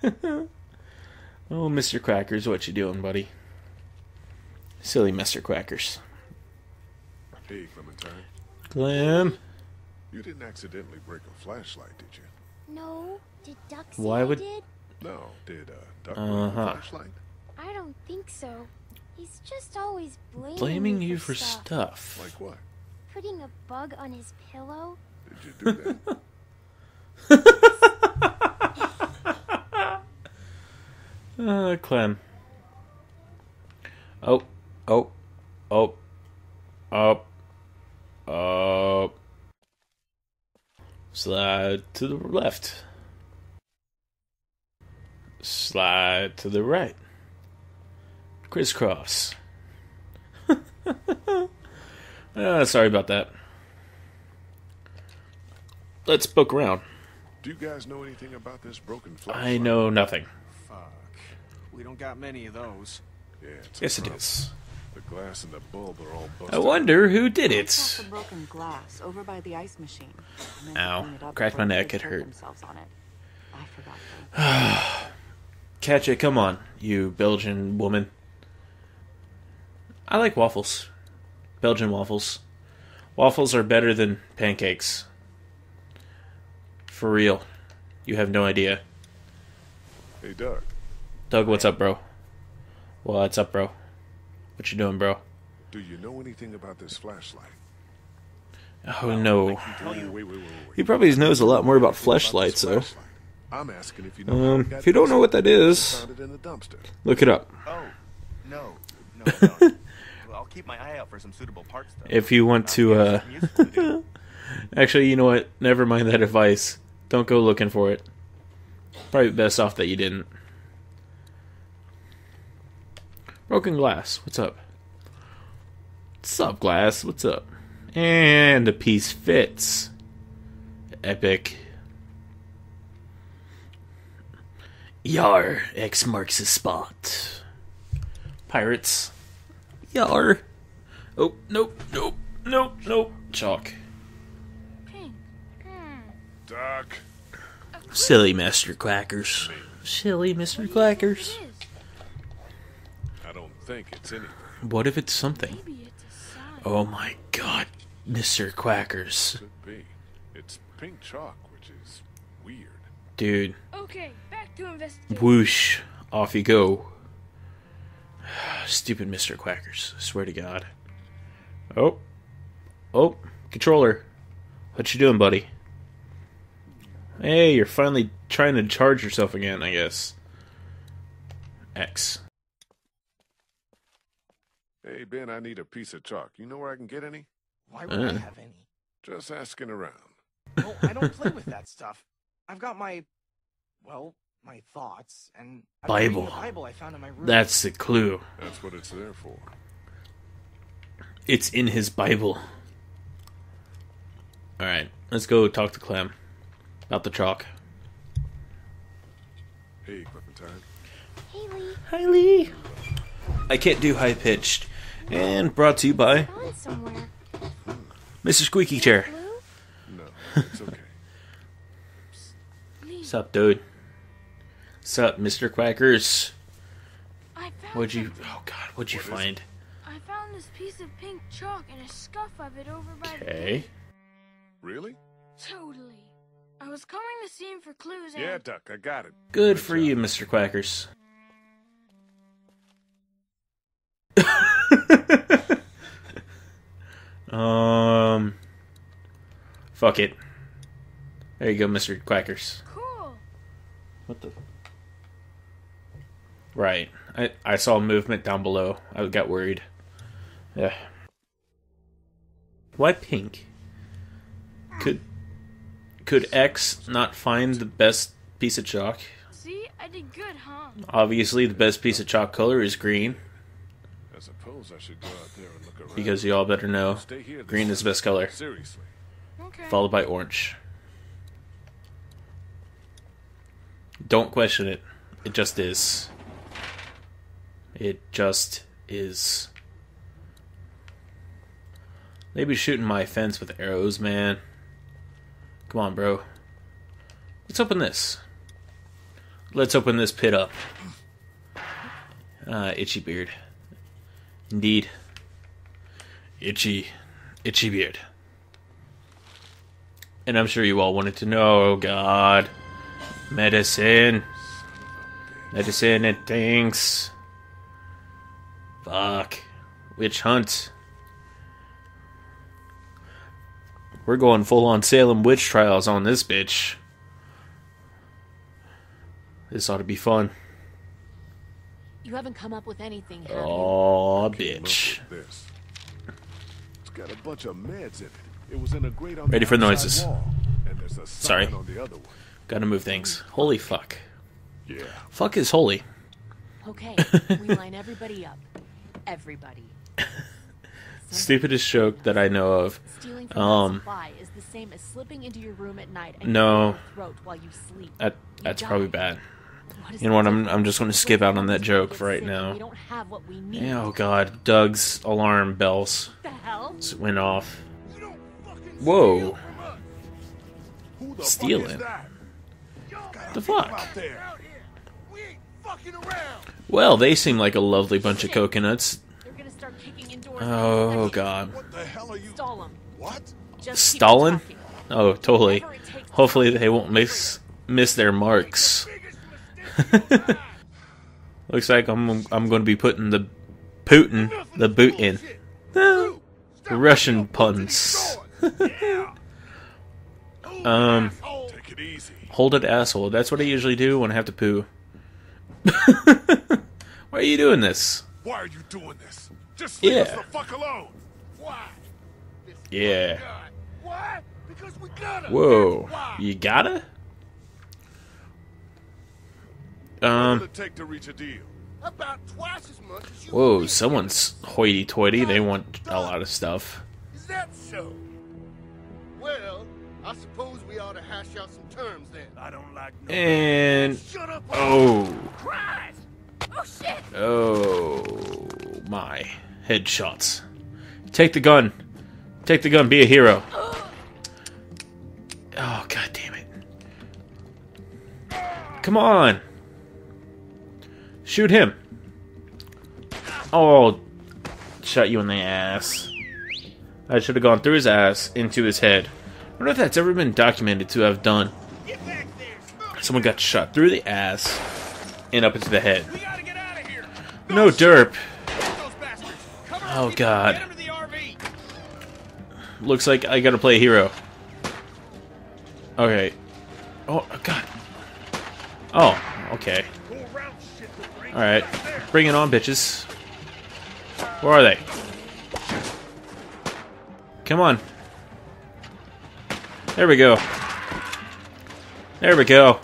oh, Mr. Quackers, what you doing, buddy? Silly Mr. Quackers. Hey, Clementine. Clem. You didn't accidentally break a flashlight, did you? No. Did Duck say Why would- did? No. Did uh, Duck Uh-huh. the flashlight? I don't think so. He's just always blaming, Blaming you for for stuff. stuff. Like what? Putting a bug on his pillow. Did you do that? Uh, Clem. Oh, oh, oh, up, up. Slide to the left. Slide to the right. Crisscross. uh, sorry about that. Let's book around. do you guys know anything about this broken flashlight? I know nothing. Fuck. We don't got many of those. Yeah, it's Yes, it problem. is. The glass and the bulb are all busted. I wonder who did I saw it. the broken glass over by the ice machine. I Ow. clean it up Cracked my neck. It hurt. Themselves on it. I forgot. Catch it, come on, you Belgian woman. I like waffles. Belgian waffles. Waffles are better than pancakes. For real. You have no idea. Hey, Doug. Doug, what's up, bro? What's up, bro? What you doing, bro? Do you know anything about this flashlight? Oh no. Wait, wait, wait, wait, He probably knows a lot more about About flashlights, though. I'm asking if you know. Um, if you don't know what that is, Found it in the dumpster. look it up. Oh, no. No, no. well, I'll keep my eye out for some suitable parts, though. If you want to, Uh, something useful to do. Actually, you know what? Never mind that advice. Don't go looking for it. Probably best off that you didn't. Broken glass. What's up? What's up, glass? What's up? And the piece fits. Epic. Yar. X marks the spot. Pirates. Yar. Oh, nope, nope, nope, nope. Chalk. Pink. Doc. Silly Mr. Quackers. Silly Mr. Quackers. It is. I don't think it's anything. What if it's something? It's. Oh my god, Mr. Quackers. Could be. It's pink chalk, which is weird. Dude, Okay, back to investigation. whoosh, off you go. Stupid Mr. Quackers, I swear to god. Oh. Oh, controller. What you doing, buddy? Hey, you're finally trying to charge yourself again, I guess. X. Hey, Ben, I need a piece of chalk. You know where I can get any? Why would I Uh. have any? Just asking around. No, I don't play with that stuff. I've got my, well, my thoughts, and I've Bible. the Bible I found in my room. That's the clue. That's what it's there for. It's in his Bible. Alright, let's go talk to Clem about the chalk. Hey, Clementine. Haley, Hi, Lee. I can't do high pitched. And brought to you by. Mr. Squeaky Chair. Blue? No, it's okay. Please. Sup, dude? Sup, Mr. Quackers? What'd you. Oh, God, what'd you What is find? I found this piece of pink chalk and a scuff of it over by the Okay. really? Totally. I was combing the scene for clues Yeah, Duck, I got it. Good for you, Mr. Quackers. Um. Fuck it. There you go, Mr. Quackers. cool. What the? Right. I, I saw movement down below. I got worried. Yeah. Why pink? Could could X not find the best piece of chalk? See, I did good, huh? Obviously, the best piece of chalk color is green I suppose I should go out there and look around. because you all better know Stay here. green is the best color, Seriously. Okay. followed by orange. Don't question it. It just is. It just is. They be shooting my fence with arrows, man. Come on, bro. Let's open this. Let's open this pit up. Ah, itchy beard. Indeed. Itchy, itchy beard. And I'm sure you all wanted to know, oh god. Medicine. Medicine and things. Fuck. Witch hunt. We're going full on Salem witch trials on this bitch. This ought to be fun. You haven't come up with anything, have you? Oh, Came up bitch. This. It's got a bunch of meds in it. It was in a grate on Ready for noises. wall, a Sorry. on the other one. Gotta move things. Holy fuck. Yeah. Fuck is holy. Okay, we line everybody up. Everybody. Stupidest joke that I know of. Stealing from Um, supply is the same as slipping into your room at night and No. your throat while you sleep. That that's die. probably bad. What is You know what? I'm? I'm just gonna skip out on that joke for right now. We don't have what we need. Oh god, Doug's alarm bells What the hell? just went off. You don't fucking Whoa. steal from us. Who the Stealing? fuck is that? God, The fuck? Out there. We ain't fucking around. Well, they seem like a lovely bunch of coconuts. They're gonna start kicking in doors. Oh god. What the hell are you? Stall them. What? Just keep Stalin? Oh, totally. Whatever it takes to Hopefully they won't miss miss their marks. Biggest mistake of your life. Looks like I'm I'm going to be putting the Putin the boot in. The Russian puns. doors. Yeah. Move, Um, asshole. Take it easy. Hold it, asshole. That's what I usually do when I have to poo. Why are you doing this? Why are you doing this? Just leave us Yeah. the fuck alone. Why? This Yeah. Why? Because we gotta. Whoa. You gotta? What Um, will it take to reach a deal? About twice as much as Um, you whoa, someone's hoity toity. They want a lot of stuff. Is that so? Well, I suppose we ought to hash out some terms then. I don't like no. And. Shut up! Oh. Christ! Oh shit! Oh. My. Headshots. Take the gun. Take the gun. Be a hero. Oh, god damn it. Come on. Shoot him. Oh. Shot you in the ass. I should have gone through his ass into his head. I wonder if that's ever been documented to have done. Get back there. Someone got shot through the ass and up into the head. We gotta get out of here. No derp. Those bastards. Cover our Oh. God. Get 'em to the RV. Looks like I gotta play a hero. Okay. Oh, God. Oh, okay. Alright. Bring it on, bitches. Where are they? Come on. There we go. There we go.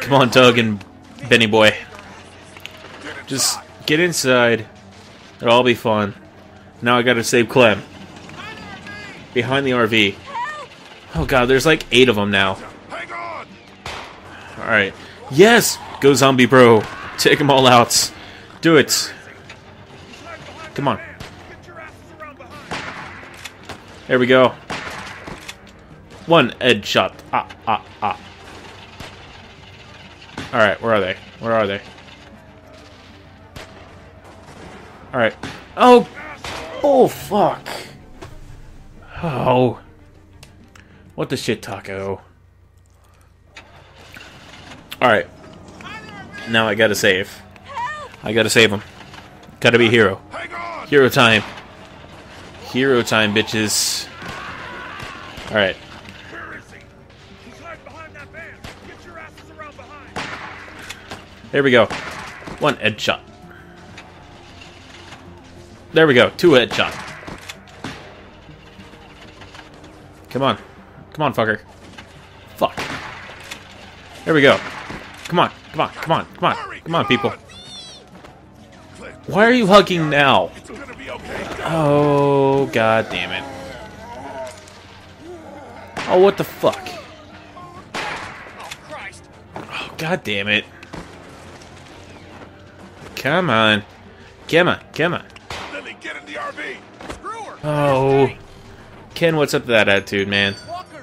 Come on, Doug and Benny Boy. Just get inside. It'll all be fun. Now I gotta save Clem. Behind the RV. Oh god, there's like eight of them now. Alright. Yes! Go zombie bro. Take them all out. Do it. Come on. There we go. One edge shot. Ah, ah, ah. Alright, where are they? Where are they? Alright. Oh! Oh, fuck. Oh. What the shit, Taco? Alright. Now I gotta save. I gotta save him. Gotta be hero. Hero time. Hero time, bitches. Alright. There we go. One headshot. There we go. Two headshot. Come on. Come on, fucker. Fuck. There we go. Come on. Come on. Come on. Come on. Come on, people. Why are you hugging now? it's gonna be okay. Go. Oh, god damn it. Oh, what the fuck? Oh. Oh, god damn it. Come on. Come on. Come on. Lilly, get in the RV. Screw her. Oh. Ken, what's up to that attitude, man? Walker.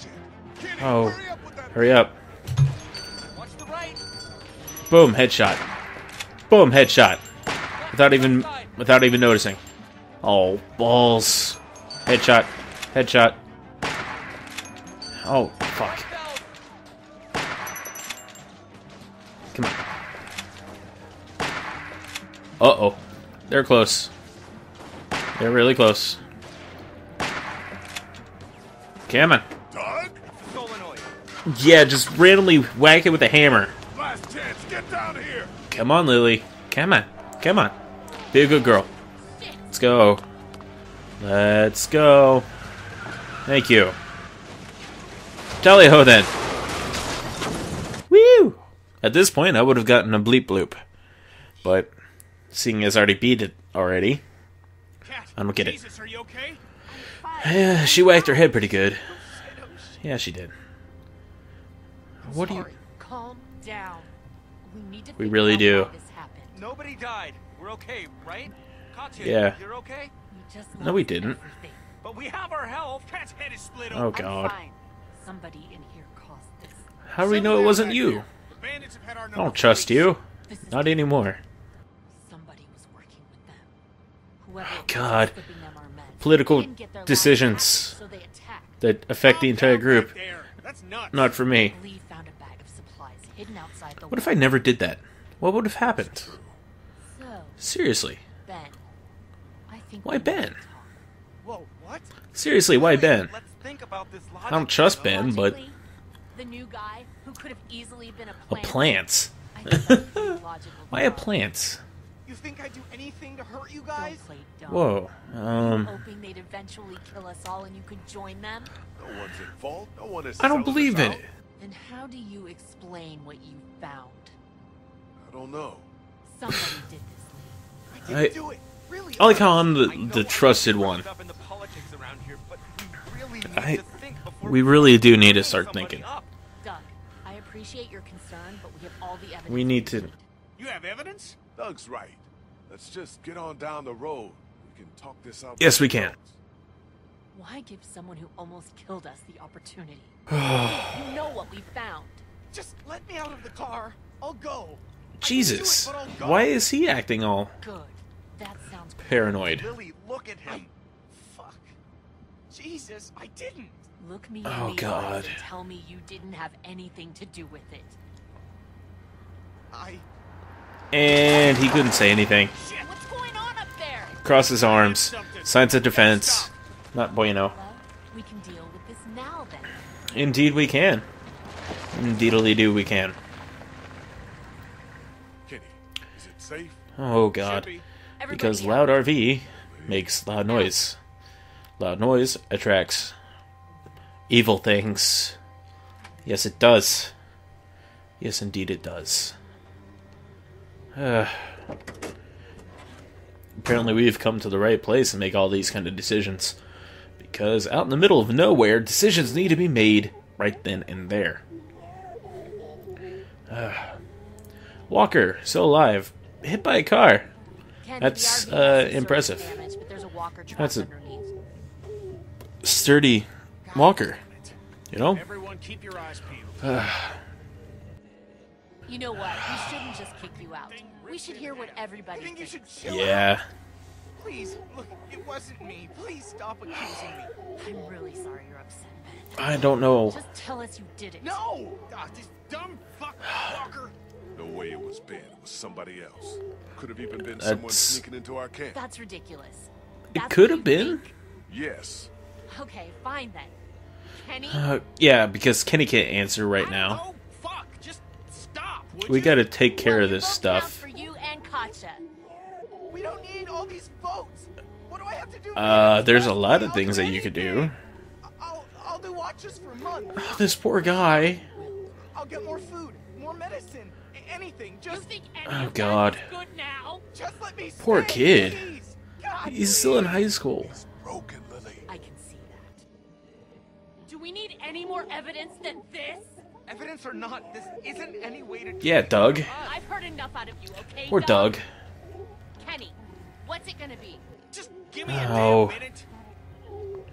Shit. Kenny, Oh. hurry up Boom, headshot. Boom, headshot. Without even without even noticing. Oh, balls. Headshot. Headshot. Oh, fuck. Come on. Uh-oh. They're close. They're really close. Come on. Yeah, just randomly whack it with a hammer. Last chance, get down here! Come on, Lilly. Come on. Come on. Be a good girl. Let's go. Let's go. Thank you. Tally ho then. Woo! At this point, I would have gotten a bleep bloop. But, seeing as I already beat it already, Cat, I don't get it. Jesus, are you okay? eh, she whacked her head pretty good. Yeah, she did. What do you. Sorry. Calm down. We need to We think really do. why this happened. Nobody died. We're okay, right? Katjaa, Yeah. you're okay? We just No, we didn't. everything. But we have our health. Cat's head is split Oh. God. Somebody in here caused this. How do we know it wasn't you? The bandits have had our I don't trust weeks. you. This Not anymore. somebody was working with them. Whoever it was God. slipping them our meds. Political They didn't get their last decisions. So. That affect the entire group. That's nuts. Not for me. Lee found a bag of supplies hidden outside the What if I never did that? What would have happened? So, Seriously. Ben. I think Why we Ben? Whoa, what? Seriously, why Ben? Let's think about this I don't trust Ben, but the new guy who could have easily been a a plant. plants. I think that's pretty logical. Why a Bob. plants? You think I'd do anything to hurt you guys? Whoa. Um. Hoping they'd eventually kill us all and you could join them? No one's at fault. No one is I don't believe in it. Then how do you explain what you found? I don't know. Somebody did this, Lee. I I- didn't do it. Really? I like how I'm the the trusted one. up in the politics around here, but we really need I- to think before we really do need to start thinking. Doug, I appreciate your concern, but we have all the evidence. We need to- You have evidence? Doug's right. Let's just get on down the road. We can talk this out. Yes, we can. Ourselves. Why give someone who almost killed us the opportunity? you know what we found. Just let me out of the car. I'll go. Jesus. I can do it, I'll go. Why is he acting all Good. That sounds paranoid? Lilly, look at him. Fuck. Jesus, I didn't. Look me Oh, in the God. eyes and tell me you didn't have anything to do with it. I. And he couldn't say anything. What's going on up there? Cross his arms. Signs of defense. Not bueno. Well, we can deal with this now then. Indeed, we can. Indeedly do we can. Kenny, is it safe? Oh God. Be. Because loud RV makes loud noise. Loud noise attracts evil things. Yes, it does. Yes, indeed, it does. Uh, apparently, we've come to the right place and make all these kind of decisions. Because out in the middle of nowhere, decisions need to be made right then and there. Uh, Walker, still alive, hit by a car. That's, uh, impressive. surface Damage, but there's a walker trap That's a- Sturdy Walker. You know? Everyone, keep your eyes peeled. You know what? We shouldn't just kick you out. We should hear what everybody thinks. Yeah. Out. Please, look, it wasn't me. Please stop accusing me. I'm really sorry you're upset, Ben. I don't know. Just tell us you did it. No! Ah, this dumb fuck Walker. No way it was Ben. It was somebody else. Could have even been someone sneaking into our camp. That's ridiculous. It could have been. think? Yes. Okay, fine then. Kenny, Uh, yeah, because Kenny can't answer right now. Oh, fuck. Just stop, We you? gotta take care well, of this vote counts stuff. For you and Katjaa. We don't need all these votes. What do I have to do? Uh, there's a lot of things that you could do. I'll, I'll do watches for months. Oh, this poor guy. I'll get more food, more medicine, anything. Just, think Oh, God. good now? just let me Poor stay, kid. please. God, He's still in high school. Broken, Lilly. I can see that. Do we need any more evidence than this? Evidence or not, this isn't any way to. Yeah, Doug. I've heard enough out of you, okay? Poor Doug. Kenny, what's it gonna be? Just give me a Oh. damn minute.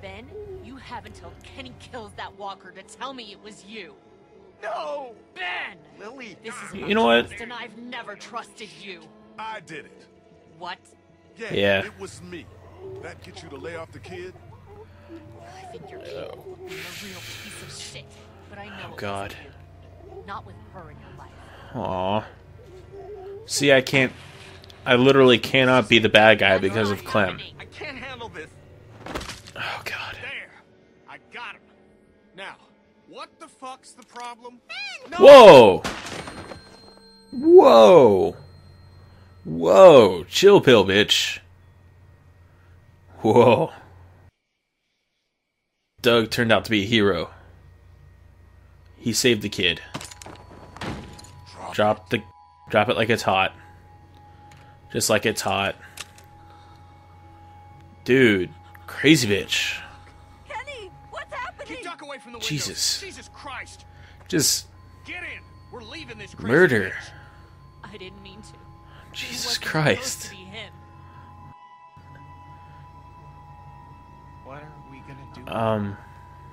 Ben, you have until Kenny kills that walker to tell me it was you. No! Ben! Lilly! This is You know what? And I've never trusted you. I did it. What? Yeah, Yeah. it was me. That get you to lay off the kid? I think you're capable. You're a real piece of shit. But I know oh, it wasn't God. you. Not with her in your life. Aw. See, I can't. I literally cannot be the bad guy because of Clem. I can't handle this. Oh God. There. I got him. Now, what the fuck's the problem? Whoa! Whoa! Whoa! Chill pill, bitch. Whoa. Doug turned out to be a hero. He saved the kid. Drop the drop it like it's hot. Just like it's hot. Dude, crazy bitch. Kenny! What's happening? Keep Duck away from the windows. Jesus. Jesus Christ! Just Get in! We're leaving this crazy murder. bitch. I didn't mean to. Jesus wasn't Christ. to be him. What are we gonna do? Um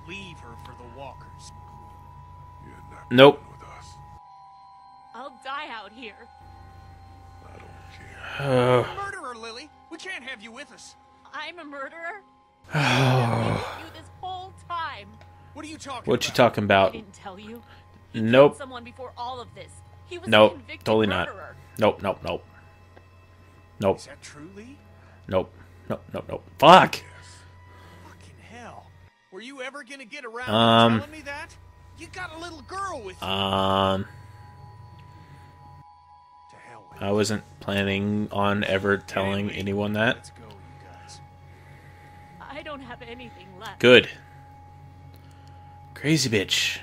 Leave her for the walkers. You're not Nope. with us. I'll die out here. I don't care. uh, Murderer, Lilly! We can't have you with us. I'm a murderer? I you this whole time. What are you talking what you talking about? I didn't tell you. Nope. Someone before all of this. He was Nope. convicted Totally not. murderer. Nope, nope, nope. Nope. Is that true, Lee? Nope. Nope, nope, nope. Fuck! Fucking hell. Were you ever gonna get around Um. to telling me that? You got a little girl with you. Um, to hell with I wasn't planning on ever telling anyone that. Let's go. I don't have anything left. Good. Crazy bitch.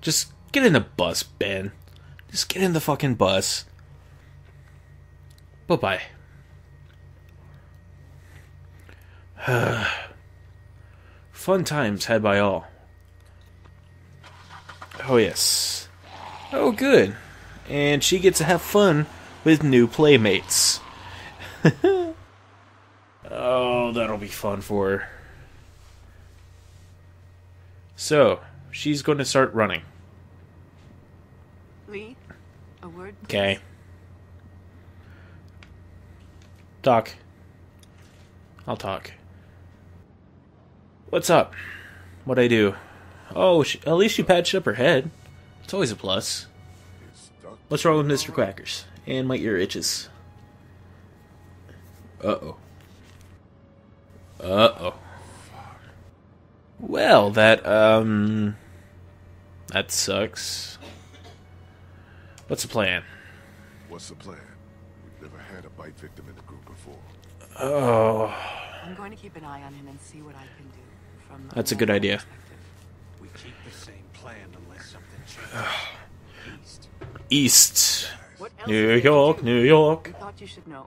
Just get in the bus, Ben. Just get in the fucking bus. Bye bye. Fun times had by all. Oh, yes. Oh, good. And she gets to have fun with new playmates. Oh, that'll be fun for her. So, she's going to start running. Lee, a word. Okay. Talk. I'll talk. What's up? What'd I do? Oh, she, at least she patched up her head. It's always a plus. What's wrong with Mr. Quackers? And my ear itches. Uh oh. Uh oh. Well, that, um. That sucks. What's the plan? What's the plan? We've never had a bite victim in the group before. Oh. I'm going to keep an eye on him and see what I can do. From That's a good idea. We keep the same plan unless something changes. East. East. What else New is there to York. New York. I thought you should know.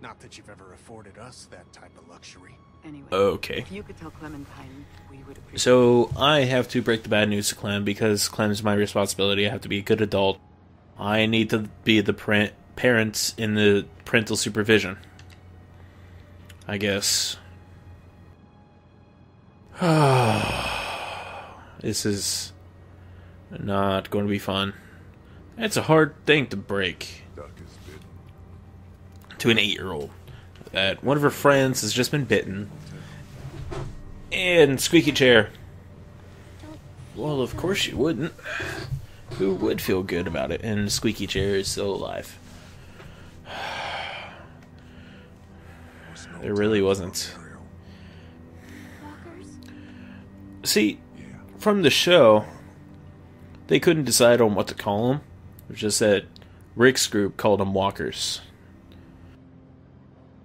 Not that you've ever afforded us that type of luxury. Anyway. Okay. If you could tell Clementine, we would appreciate So I have to break the bad news to Clem because Clem's my responsibility. I have to be a good adult. I need to be the parent, parents in the parental supervision. I guess. this is not going to be fun. It's a hard thing to break to an eight year old that one of her friends has just been bitten. And squeaky chair. Well, of course you wouldn't. Who would feel good about it? And squeaky chair is still alive. There really wasn't. See, from the show, they couldn't decide on what to call them. It was just that Rick's group called them walkers.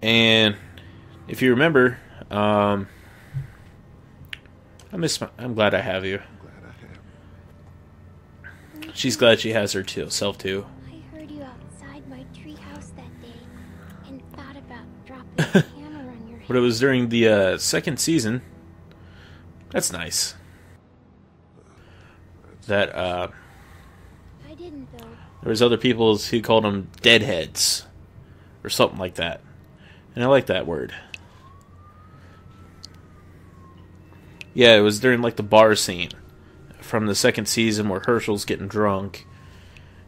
And if you remember, um, I miss. My, I'm glad I have you. I'm glad I have. She's glad she has her too, self too. I heard you outside my treehouse that day and thought about dropping a hammer on your But it was during the uh, second season. That's nice. That uh, I didn't though. there was other people who called them deadheads, or something like that, and I like that word. Yeah, it was during like the bar scene from the second season where Hershel's getting drunk,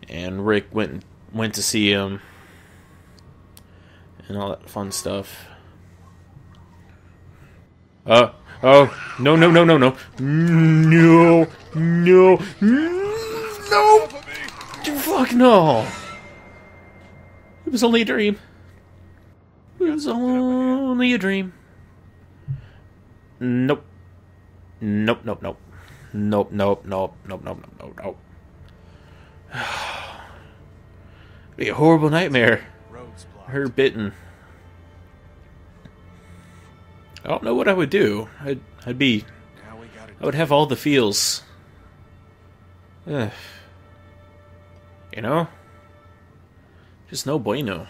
and Rick went went to see him, and all that fun stuff. Uh Oh, no, no, no, no, no. No, no, no! Fuck no! It was only a dream. It was only a dream. Nope. Nope, nope, nope. Nope, nope, nope, nope, nope, nope, nope, nope. Be a horrible nightmare. Her bitten. I don't know what I would do. I'd, I'd be. I would have all the feels. Ugh. You know? Just no bueno.